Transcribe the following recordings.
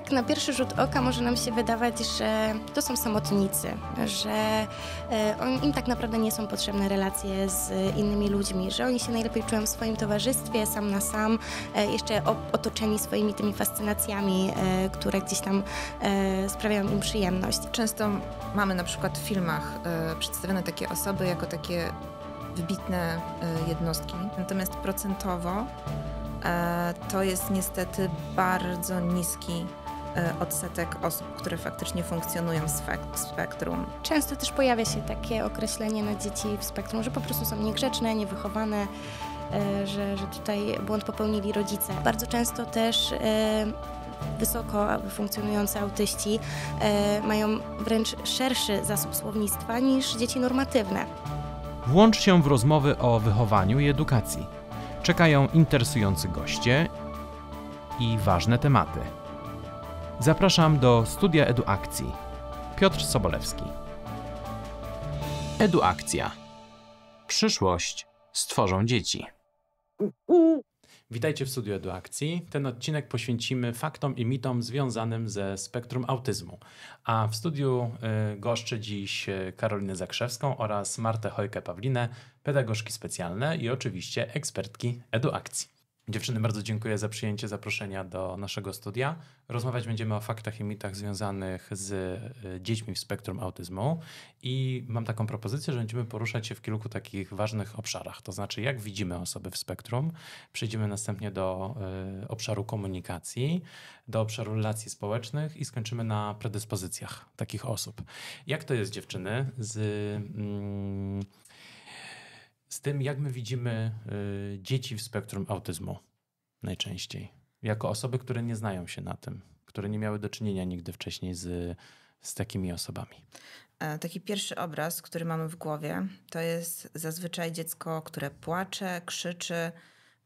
tak na pierwszy rzut oka może nam się wydawać, że to są samotnicy, że e, im tak naprawdę nie są potrzebne relacje z innymi ludźmi, że oni się najlepiej czują w swoim towarzystwie, sam na sam, e, jeszcze otoczeni swoimi tymi fascynacjami, e, które gdzieś tam sprawiają im przyjemność. Często mamy na przykład w filmach przedstawione takie osoby jako takie wybitne jednostki, natomiast procentowo to jest niestety bardzo niski odsetek osób, które faktycznie funkcjonują w spektrum. Często też pojawia się takie określenie na dzieci w spektrum, że po prostu są niegrzeczne, niewychowane, e, że, że tutaj błąd popełnili rodzice. Bardzo często też e, wysoko funkcjonujący autyści mają wręcz szerszy zasób słownictwa niż dzieci normatywne. Włącz się w rozmowy o wychowaniu i edukacji. Czekają interesujący goście i ważne tematy. Zapraszam do studia Eduakcji. Piotr Sobolewski. Eduakcja. Przyszłość stworzą dzieci. Witajcie w studiu Eduakcji. Ten odcinek poświęcimy faktom i mitom związanym ze spektrum autyzmu. A w studiu y, goszczę dziś y, Karolinę Zakrzewską oraz Martę Hojkę-Pawlinę, pedagogzki specjalne i oczywiście ekspertki Eduakcji. Dziewczyny, bardzo dziękuję za przyjęcie zaproszenia do naszego studia. Rozmawiać będziemy o faktach i mitach związanych z e, dziećmi w spektrum autyzmu i mam taką propozycję, że będziemy poruszać się w kilku takich ważnych obszarach. To znaczy, jak widzimy osoby w spektrum, przejdziemy następnie do y, obszaru komunikacji, do obszaru relacji społecznych i skończymy na predyspozycjach takich osób. Jak to jest, dziewczyny, z. Z tym, jak my widzimy y, dzieci w spektrum autyzmu najczęściej. Jako osoby, które nie znają się na tym, które nie miały do czynienia nigdy wcześniej z, z takimi osobami. E, taki pierwszy obraz, który mamy w głowie, to jest zazwyczaj dziecko, które płacze, krzyczy,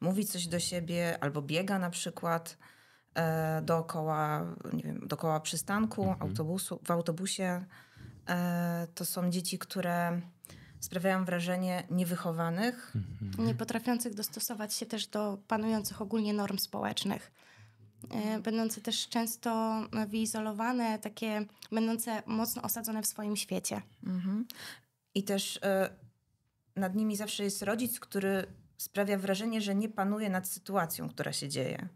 mówi coś do siebie albo biega na przykład e, dookoła, nie wiem, dookoła przystanku, mhm. autobusu, w autobusie. E, to są dzieci, które sprawiają wrażenie niewychowanych. Mhm. Nie potrafiących dostosować się też do panujących ogólnie norm społecznych. E, będące też często wyizolowane, takie będące mocno osadzone w swoim świecie. Mhm. I też y, nad nimi zawsze jest rodzic, który sprawia wrażenie, że nie panuje nad sytuacją, która się dzieje.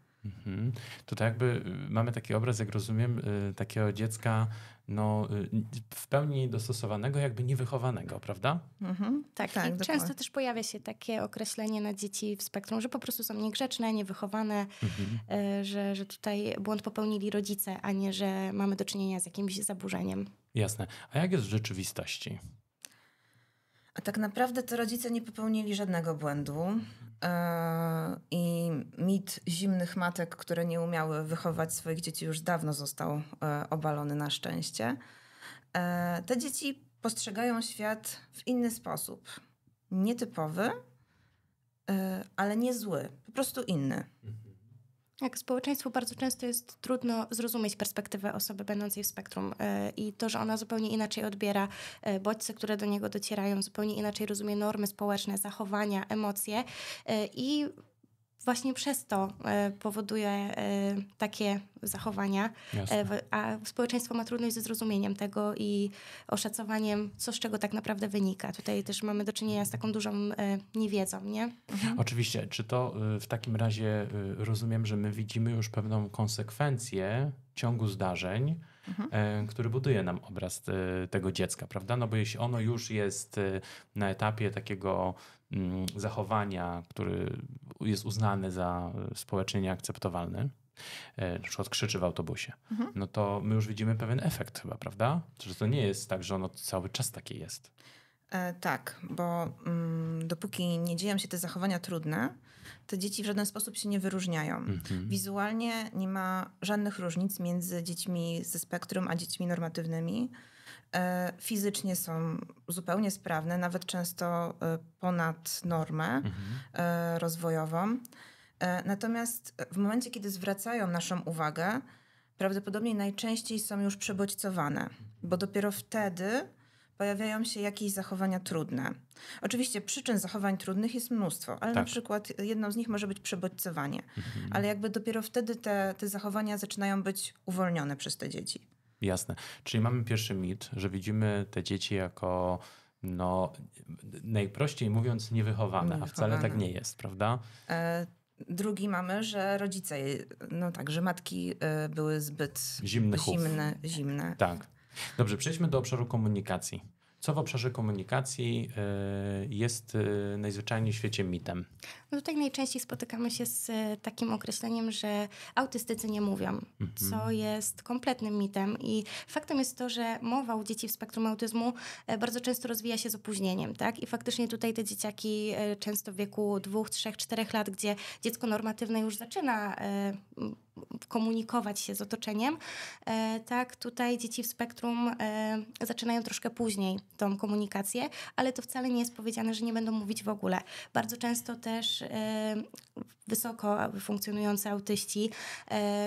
Mhm. To tak jakby y, mamy taki obraz, jak rozumiem, y, takiego dziecka no, y, w pełni dostosowanego, jakby niewychowanego, prawda? Mhm. Tak, tak i często też pojawia się takie określenie na dzieci w spektrum, że po prostu są niegrzeczne, niewychowane, mhm. że, że tutaj błąd popełnili rodzice, a nie, że mamy do czynienia z jakimś zaburzeniem. Jasne. A jak jest w rzeczywistości? A tak naprawdę to rodzice nie popełnili żadnego błędu. E, I mit zimnych matek, które nie umiały wychować swoich dzieci, już dawno został e, obalony na szczęście. E, te dzieci postrzegają świat w inny sposób. Nietypowy, ale nie zły, po prostu inny. Jak społeczeństwu bardzo często jest trudno zrozumieć perspektywę osoby będącej w spektrum yy, i to, że ona zupełnie inaczej odbiera yy, bodźce, które do niego docierają, zupełnie inaczej rozumie normy społeczne, zachowania, emocje yy, i właśnie przez to e, powoduje e, takie zachowania, Jasne. a społeczeństwo ma trudność ze zrozumieniem tego i oszacowaniem, co z czego tak naprawdę wynika. Tutaj też mamy do czynienia z taką dużą e, niewiedzą, nie? Mhm. Oczywiście. Czy to w takim razie rozumiem, że my widzimy już pewną konsekwencję ciągu zdarzeń, mhm. który buduje nam obraz tego dziecka, prawda? No bo jeśli ono już jest na etapie takiego mm, zachowania, który jest uznany za społecznie nieakceptowalny, e, na przykład krzyczy w autobusie, mhm. no to my już widzimy pewien efekt chyba, prawda? Że to nie jest tak, że ono cały czas takie jest. E, tak, bo mm, dopóki nie dzieją się te zachowania trudne, te dzieci w żaden sposób się nie wyróżniają. Mhm. Wizualnie nie ma żadnych różnic między dziećmi ze spektrum a dziećmi normatywnymi. E, fizycznie są zupełnie sprawne, nawet często e, ponad normę mhm. E, rozwojową. Natomiast w momencie, kiedy zwracają naszą uwagę, prawdopodobnie najczęściej są już przebodźcowane, bo dopiero wtedy pojawiają się jakieś zachowania trudne. Oczywiście przyczyn zachowań trudnych jest mnóstwo, ale tak. na przykład jedną z nich może być przebodźcowanie. Mhm. Ale jakby dopiero wtedy te, te zachowania zaczynają być uwolnione przez te dzieci. Jasne. Czyli mamy pierwszy mit, że widzimy te dzieci jako no, najprościej mówiąc niewychowane, niewychowane. a wcale tak nie jest, prawda? E, drugi mamy, że rodzice, no tak, że matki y, były zbyt Zimny zimne, zimne. Tak. Dobrze, przejdźmy do obszaru komunikacji. Co w obszarze komunikacji y, jest y, najzwyczajniej w świecie mitem? No tutaj najczęściej spotykamy się z y, takim określeniem, że autystycy nie mówią, mhm. co jest kompletnym mitem. I faktem jest to, że mowa u dzieci w spektrum autyzmu bardzo często rozwija się z opóźnieniem. Tak? I faktycznie tutaj te dzieciaki często w wieku dwóch, trzech, czterech lat, gdzie dziecko normatywne już zaczyna komunikować się z otoczeniem, e, tak tutaj dzieci w spektrum e, zaczynają troszkę później tą komunikację, ale to wcale nie jest powiedziane, że nie będą mówić w ogóle. Bardzo często też e, wysoko funkcjonujące autyści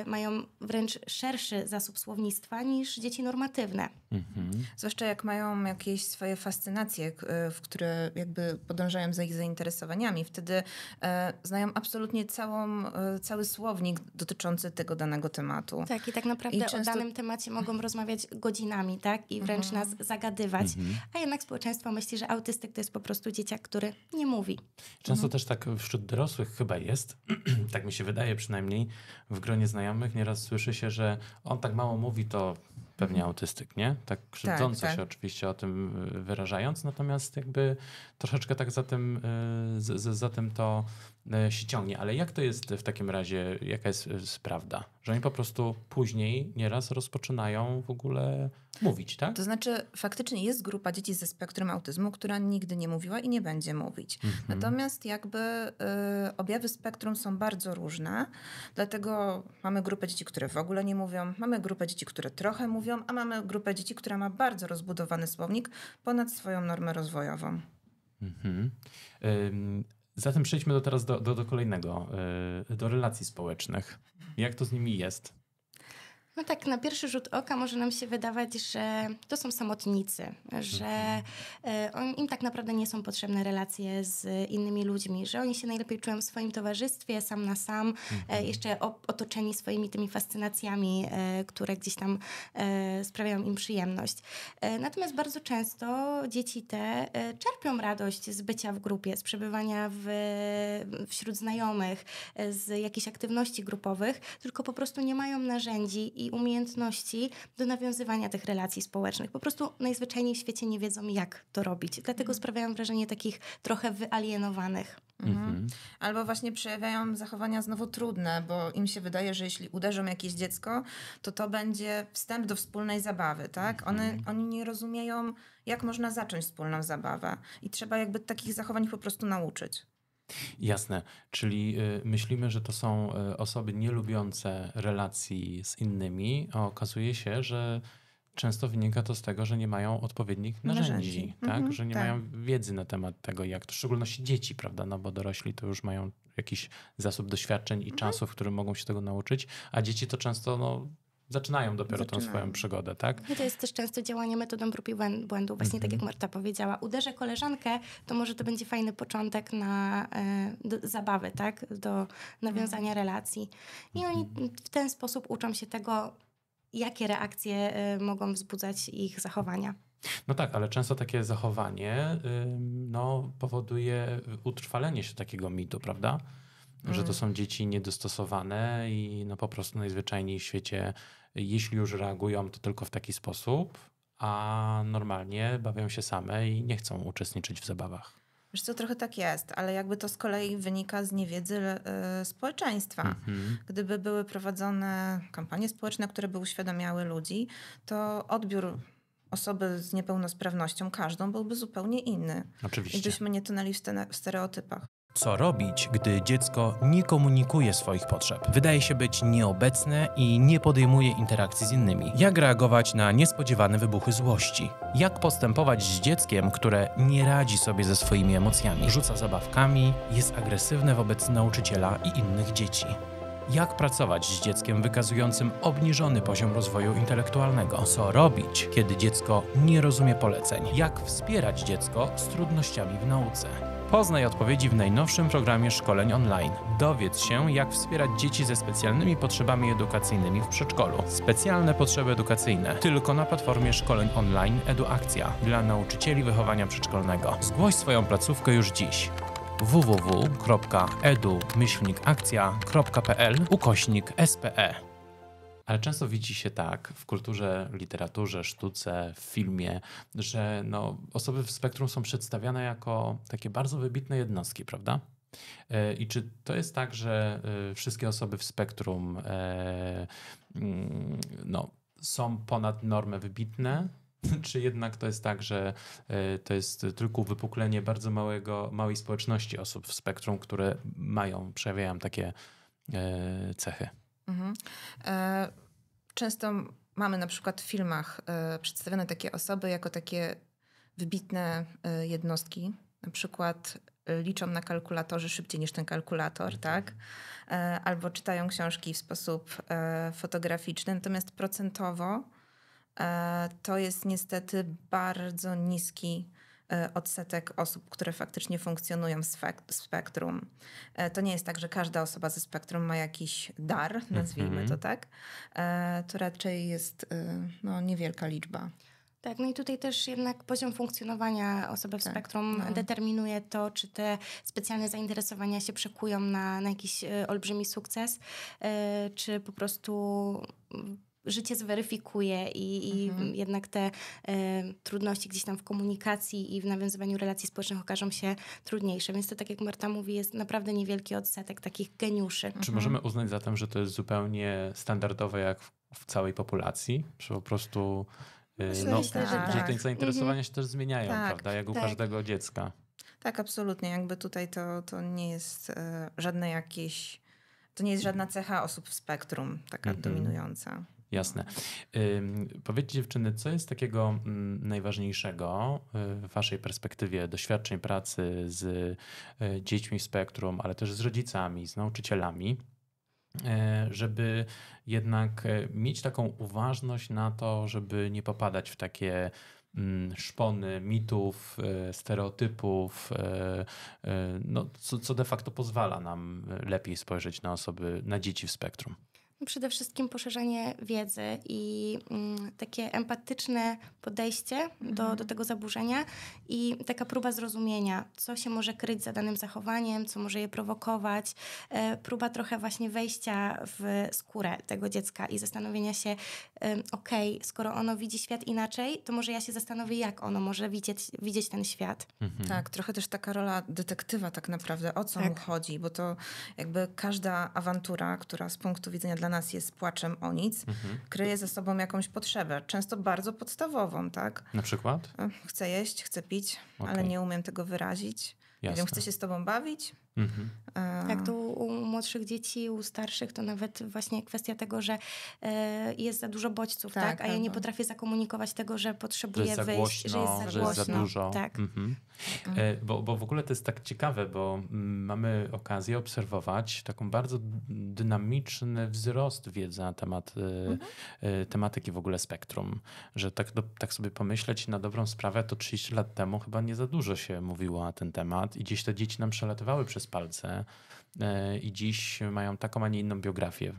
mają wręcz szerszy zasób słownictwa niż dzieci normatywne. Mhm. Zwłaszcza jak mają jakieś swoje fascynacje, w które jakby podążają za ich zainteresowaniami, wtedy znają absolutnie całą, cały słownik dotyczący dotyczący tego danego tematu. Tak, i tak naprawdę I często... o danym temacie mogą rozmawiać godzinami, tak? I wręcz mhm. nas zagadywać. Mhm. A jednak społeczeństwo myśli, że autystyk to jest po prostu dzieciak, który nie mówi. Często mhm. też tak wśród dorosłych chyba jest, tak mi się wydaje przynajmniej, w gronie znajomych nieraz słyszy się, że on tak mało mówi, to pewnie mhm. autystyk, nie? Tak krzywdząco tak, tak. się oczywiście o tym y, wyrażając, natomiast jakby troszeczkę tak za tym, y, z, za tym to się ciągnie. Ale jak to jest w takim razie, jaka jest prawda? Że oni po prostu później nieraz rozpoczynają w ogóle mówić, tak? To znaczy faktycznie jest grupa dzieci ze spektrum autyzmu, która nigdy nie mówiła i nie będzie mówić. Mhm. Natomiast jakby y, objawy spektrum są bardzo różne, dlatego mamy grupę dzieci, które w ogóle nie mówią, mamy grupę dzieci, które trochę mówią, a mamy grupę dzieci, która ma bardzo rozbudowany słownik ponad swoją normę rozwojową. Mhm. Zatem przejdźmy do teraz do, do, do kolejnego, y, do relacji społecznych. Jak to z nimi jest? No tak, na pierwszy rzut oka może nam się wydawać, że to są samotnicy, że e, on, im tak naprawdę nie są potrzebne relacje z innymi ludźmi, że oni się najlepiej czują w swoim towarzystwie, sam na sam, e, mhm. jeszcze otoczeni swoimi tymi fascynacjami, e, które gdzieś tam sprawiają im przyjemność. Natomiast bardzo często dzieci te czerpią radość z bycia w grupie, z przebywania w, wśród znajomych, z jakichś aktywności grupowych, tylko po prostu nie mają narzędzi i umiejętności do nawiązywania tych relacji społecznych. Po prostu najzwyczajniej w świecie nie wiedzą, jak to robić. Dlatego mhm. sprawiają wrażenie takich trochę wyalienowanych. Mhm. mhm. Albo właśnie przejawiają zachowania znowu trudne, bo im się wydaje, że jeśli uderzą jakieś dziecko, to to będzie wstęp do wspólnej zabawy, tak? One, mhm. oni nie rozumieją, jak można zacząć wspólną zabawę i trzeba jakby takich zachowań po prostu nauczyć. Jasne, czyli y, myślimy, że to są y, osoby nielubiące relacji z innymi, a okazuje się, że często wynika to z tego, że nie mają odpowiednich narzędzi, narzędzi. tak? Mhm, że nie tak. mają wiedzy na temat tego, jak to w szczególności dzieci, prawda? No bo dorośli to już mają jakiś zasób doświadczeń i mhm. czasu, w którym mogą się tego nauczyć, a dzieci to często no, zaczynają dopiero zaczynają. tą swoją przygodę, tak? I to jest też często działanie metodą prób i błędu. Właśnie tak jak mhm. Marta powiedziała, uderzę koleżankę, to może to będzie fajny początek na e, zabawy, tak? Do nawiązania mhm. relacji. I oni mhm. w ten sposób uczą się tego, jakie reakcje e, mogą wzbudzać ich zachowania. No tak, ale często takie zachowanie no, powoduje utrwalenie się takiego mitu, prawda? Że to mm. są dzieci niedostosowane i no po prostu najzwyczajniej w świecie jeśli już reagują, to tylko w taki sposób, a normalnie bawią się same i nie chcą uczestniczyć w zabawach. Wiesz co, trochę tak jest, ale jakby to z kolei wynika z niewiedzy y, społeczeństwa. Mhm. Gdyby były prowadzone kampanie społeczne, które by uświadamiały ludzi, to odbiór osoby z niepełnosprawnością, każdą, byłby zupełnie inny. Oczywiście. I byśmy nie tonęli w stereotypach. Co robić, gdy dziecko nie komunikuje swoich potrzeb? Wydaje się być nieobecne i nie podejmuje interakcji z innymi. Jak reagować na niespodziewane wybuchy złości? Jak postępować z dzieckiem, które nie radzi sobie ze swoimi emocjami? Rzuca zabawkami, jest agresywne wobec nauczyciela i innych dzieci. Jak pracować z dzieckiem wykazującym obniżony poziom rozwoju intelektualnego? Co robić, kiedy dziecko nie rozumie poleceń? Jak wspierać dziecko z trudnościami w nauce? Poznaj odpowiedzi w najnowszym programie szkoleń online. Dowiedz się, jak wspierać dzieci ze specjalnymi potrzebami edukacyjnymi w przedszkolu. Specjalne potrzeby edukacyjne tylko na platformie szkoleń online EduAkcja dla nauczycieli wychowania przedszkolnego. Zgłoś swoją placówkę już dziś www.edu-akcja.pl ukośnik SPE. Ale często widzi się tak w kulturze, literaturze, sztuce, w filmie, że no, osoby w spektrum są przedstawiane jako takie bardzo wybitne jednostki, prawda? E, I czy to jest tak, że e, wszystkie osoby w spektrum e, mm, no, są ponad normę wybitne, czy jednak to jest tak, że to jest tylko wypuklenie bardzo małego, małej społeczności osób w spektrum, które mają, przejawiają takie cechy? Mhm. Często mamy na przykład w filmach przedstawione takie osoby jako takie wybitne jednostki. Na przykład liczą na kalkulatorze szybciej niż ten kalkulator, mhm. tak? E, albo czytają książki w sposób e, fotograficzny, natomiast procentowo e, to jest niestety bardzo niski odsetek osób, które faktycznie funkcjonują w spektrum. To nie jest tak, że każda osoba ze spektrum ma jakiś dar, nazwijmy to mhm. tak. To raczej jest no, niewielka liczba. Tak, no i tutaj też jednak poziom funkcjonowania osoby w tak, spektrum no. determinuje to, czy te specjalne zainteresowania się przekują na, na jakiś y, olbrzymi sukces, y, czy po prostu życie zweryfikuje i, i mhm. jednak te y, trudności gdzieś tam w komunikacji i w nawiązywaniu relacji społecznych okażą się trudniejsze. Więc to, tak jak Marta mówi, jest naprawdę niewielki odsetek takich geniuszy. Czy mhm. możemy uznać zatem, że to jest zupełnie standardowe jak w, w całej populacji? Czy po prostu Myślę, no, myślę, że, tak. że te zainteresowania mhm. się też zmieniają, tak, prawda? Jak u tak. każdego dziecka. Tak, absolutnie. Jakby tutaj to, to nie jest e, żadne jakieś, to nie jest żadna cecha osób w spektrum taka mhm. dominująca. Jasne. powiedzcie dziewczyny, co jest takiego mm, najważniejszego y, w waszej perspektywie doświadczeń pracy z y, dziećmi w spektrum, ale też z rodzicami, z nauczycielami, E, żeby jednak mieć taką uważność na to, żeby nie popadać w takie mm, szpony mitów, stereotypów, no, co, co de facto pozwala nam lepiej spojrzeć na osoby, na dzieci w spektrum. Przede wszystkim poszerzanie wiedzy i mm, takie empatyczne podejście mhm. do, do tego zaburzenia i taka próba zrozumienia, co się może kryć za danym zachowaniem, co może je prowokować. E, próba trochę właśnie wejścia w skórę tego dziecka i zastanowienia się, e, okej, okay, skoro ono widzi świat inaczej, to może ja się zastanowię, jak ono może widzieć, widzieć ten świat. Mhm. Tak, trochę też taka rola detektywa tak naprawdę, o co tak. mu chodzi, bo to jakby każda awantura, która z punktu widzenia dla nas jest płaczem o nic, mhm. kryje ze sobą jakąś potrzebę, często bardzo podstawową, tak? Na przykład? Chcę jeść, chcę pić, okay. ale nie umiem tego wyrazić. Jasne. Nie wiem, chcę się z tobą bawić, Mhm. Tak, to u młodszych dzieci, u starszych to nawet właśnie kwestia tego, że e, jest za dużo bodźców, tak? tak? A ja nie potrafię zakomunikować tego, że potrzebuję że wyjść, głośno, że jest za że głośno. Jest za dużo. Tak. Mhm. E, bo, bo w ogóle to jest tak ciekawe, bo mm, mamy okazję obserwować taką bardzo dynamiczny wzrost wiedzy na temat e, mhm. tematyki w ogóle spektrum. Że tak, do, tak sobie pomyśleć na dobrą sprawę, to 30 lat temu chyba nie za dużo się mówiło na ten temat i gdzieś te dzieci nam przelatywały przez palce e, i dziś mają taką, a nie inną biografię.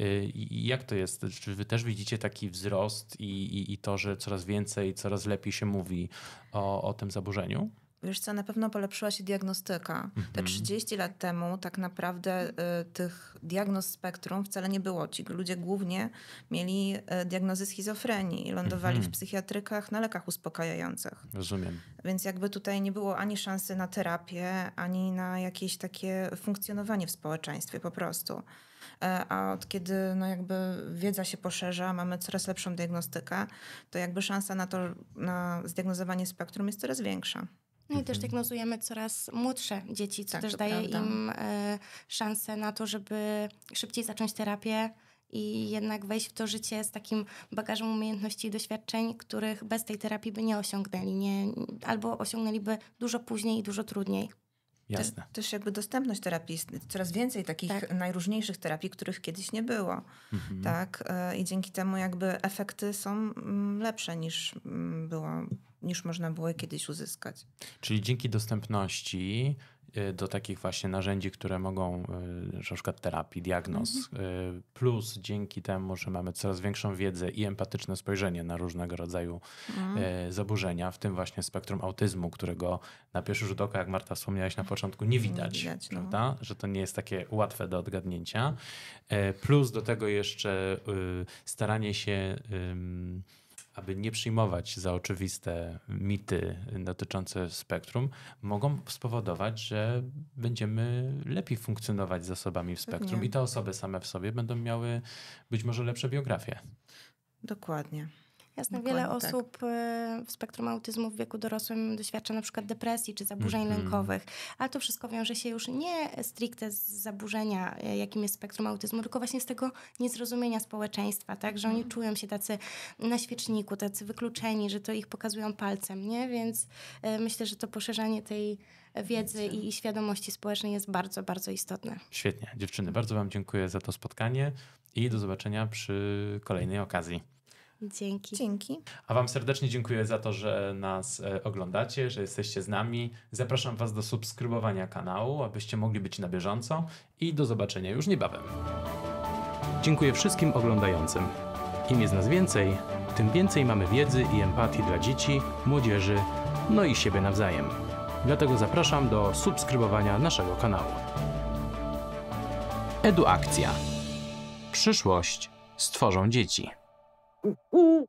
E, I jak to jest? Czy wy też widzicie taki wzrost i, i, i to, że coraz więcej, coraz lepiej się mówi o, o tym zaburzeniu? Wiesz co, na pewno polepszyła się diagnostyka. Te 30 mhm. lat temu tak naprawdę y, tych diagnoz spektrum wcale nie było. Ci ludzie głównie mieli y, diagnozy schizofrenii i lądowali mhm. w psychiatrykach na lekach uspokajających. Rozumiem. Więc jakby tutaj nie było ani szansy na terapię, ani na jakieś takie funkcjonowanie w społeczeństwie po prostu. E, a od kiedy no jakby wiedza się poszerza, mamy coraz lepszą diagnostykę, to jakby szansa na to, na zdiagnozowanie spektrum jest coraz większa. No i też mhm. diagnozujemy coraz młodsze dzieci, co tak, też daje prawda. im e, szansę na to, żeby szybciej zacząć terapię i jednak wejść w to życie z takim bagażem umiejętności i doświadczeń, których bez tej terapii by nie osiągnęli, nie, albo osiągnęliby dużo później i dużo trudniej. Jasne. Też, też jakby dostępność terapii, jest coraz więcej takich Tak. najróżniejszych terapii, których kiedyś nie było. Tak? E, I dzięki temu jakby efekty są mm, lepsze niż mm, było, niż można było je kiedyś uzyskać. Czyli dzięki dostępności do takich właśnie narzędzi, które mogą, y, na przykład terapii, diagnoz, Mhm. y, plus dzięki temu, że mamy coraz większą wiedzę i empatyczne spojrzenie na różnego rodzaju Mhm. y, zaburzenia, w tym właśnie spektrum autyzmu, którego na pierwszy rzut oka, jak Marta wspomniałaś na początku, nie widać, widać, no. prawda? Że to nie jest takie łatwe do odgadnięcia. Plus do tego jeszcze y, staranie się aby nie przyjmować za oczywiste mity dotyczące spektrum, mogą spowodować, że będziemy lepiej funkcjonować z osobami w spektrum Pewnie. i te osoby same w sobie będą miały być może lepsze biografie. Dokładnie. Jasne, Dokładnie wiele tak. osób e, w spektrum autyzmu w wieku dorosłym doświadcza na przykład depresji czy zaburzeń Mhm. lękowych, ale to wszystko wiąże się już nie stricte z zaburzenia, e, jakim jest spektrum autyzmu, tylko właśnie z tego niezrozumienia społeczeństwa, tak, że oni czują się tacy na świeczniku, tacy wykluczeni, że to ich pokazują palcem, nie? Więc e, myślę, że to poszerzanie tej wiedzy i, i świadomości społecznej jest bardzo, bardzo istotne. Świetnie. Dziewczyny, bardzo Wam dziękuję za to spotkanie i do zobaczenia przy kolejnej okazji. Dzięki. Dzięki. A Wam serdecznie dziękuję za to, że nas e, oglądacie, że jesteście z nami. Zapraszam Was do subskrybowania kanału, abyście mogli być na bieżąco i do zobaczenia już niebawem. Dziękuję wszystkim oglądającym. Im jest nas więcej, tym więcej mamy wiedzy i empatii dla dzieci, młodzieży, no i siebie nawzajem. Dlatego zapraszam do subskrybowania naszego kanału. Eduakcja. Przyszłość stworzą dzieci. Mm.